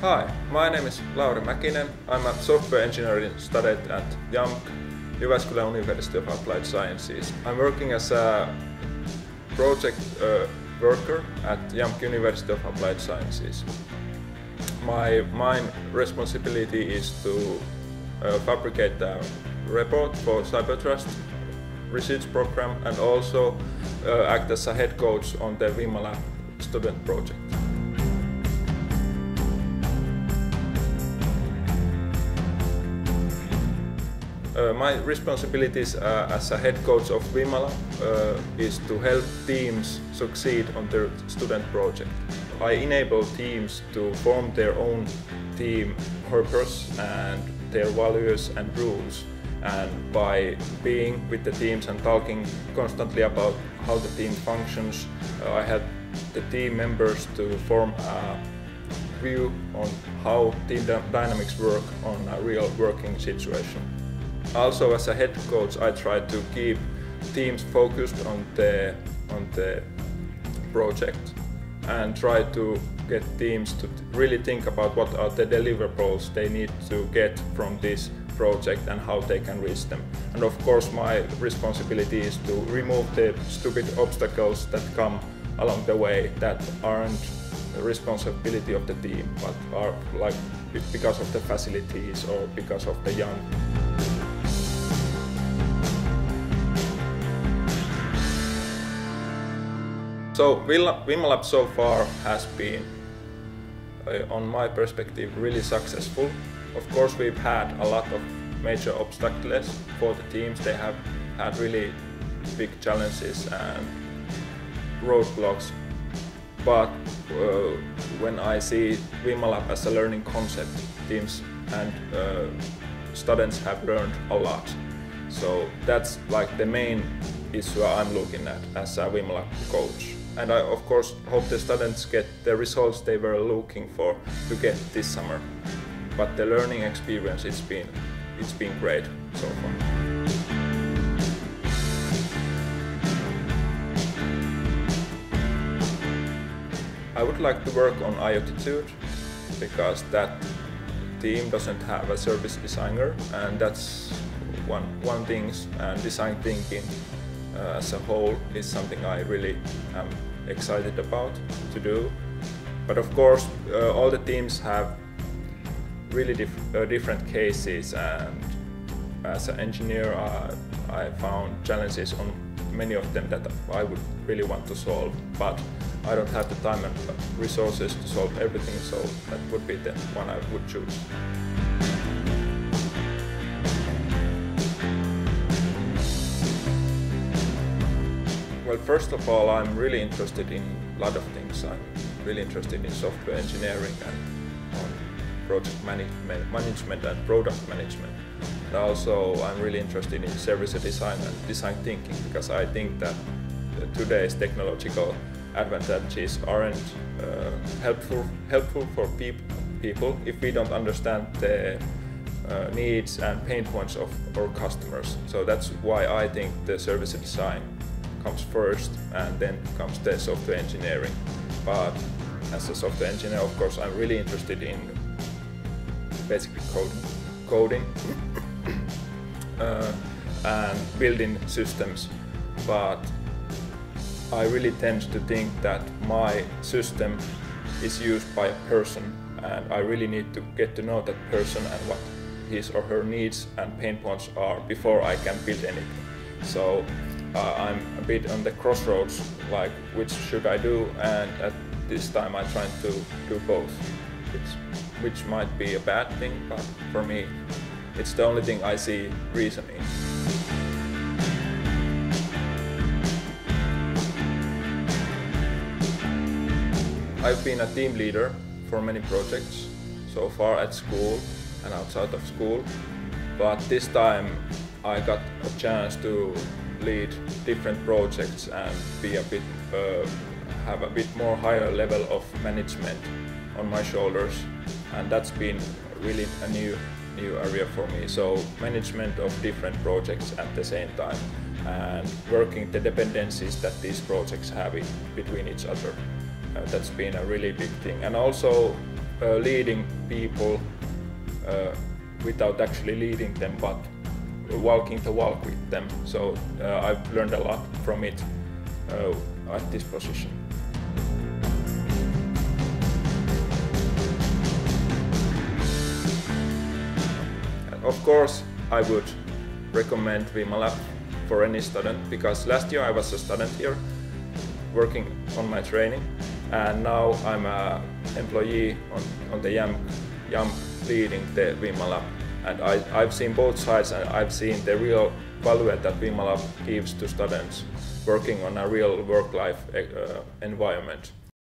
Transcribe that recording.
Hi, my name is Lauri Mäkinen. I'm a software engineering student at JAMK, Jyväskylä University of Applied Sciences. I'm working as a project uh, worker at JAMK University of Applied Sciences. My main responsibility is to uh, fabricate a report for Cybertrust research program and also uh, act as a head coach on the WIMMA Lab student project. Uh, my responsibilities uh, as a head coach of WIMMA Lab uh, is to help teams succeed on their student project. I enable teams to form their own team purpose and their values and rules and by being with the teams and talking constantly about how the team functions, uh, I help the team members to form a view on how team dynamics work on a real working situation. Also as a head coach I try to keep teams focused on the, on the project and try to get teams to really think about what are the deliverables they need to get from this project and how they can reach them. And of course my responsibility is to remove the stupid obstacles that come along the way that aren't the responsibility of the team but are like because of the facilities or because of the young So WIMMA Lab so far has been, uh, on my perspective, really successful. Of course, we've had a lot of major obstacles for the teams. They have had really big challenges and roadblocks. But uh, when I see WIMMA Lab as a learning concept, teams and uh, students have learned a lot. So that's like the main issue I'm looking at as a WIMMA Lab coach and I of course hope the students get the results they were looking for to get this summer. But the learning experience it's been it's been great so far. I would like to work on IoTitude because that team doesn't have a service designer and that's one one thing and design thinking uh, as a whole is something I really am excited about to do. But of course, uh, all the teams have really diff uh, different cases and as an engineer uh, I found challenges on many of them that I would really want to solve but I don't have the time and resources to solve everything so that would be the one I would choose. Well, first of all, I'm really interested in a lot of things. I'm really interested in software engineering and on project management, management and product management. And also, I'm really interested in service design and design thinking because I think that today's technological advantages aren't uh, helpful helpful for peop people if we don't understand the uh, needs and pain points of our customers. So that's why I think the service design comes first and then comes the software engineering. But as a software engineer, of course, I'm really interested in basically coding, coding uh, and building systems. But I really tend to think that my system is used by a person and I really need to get to know that person and what his or her needs and pain points are before I can build anything. So uh, I'm a bit on the crossroads, like which should I do, and at this time I'm trying to do both, which, which might be a bad thing, but for me, it's the only thing I see reason in. I've been a team leader for many projects so far at school and outside of school, but this time I got a chance to lead different projects and be a bit uh, have a bit more higher level of management on my shoulders. And that's been really a new new area for me. So management of different projects at the same time and working the dependencies that these projects have in between each other. Uh, that's been a really big thing. And also uh, leading people uh, without actually leading them, but walking the walk with them. So uh, I've learned a lot from it uh, at this position. Of course, I would recommend WIMMA Lab for any student because last year I was a student here working on my training and now I'm an employee on, on the JAMK, JAMK leading the WIMMA Lab and I, I've seen both sides and I've seen the real value that WIMMA Lab gives to students working on a real work-life uh, environment.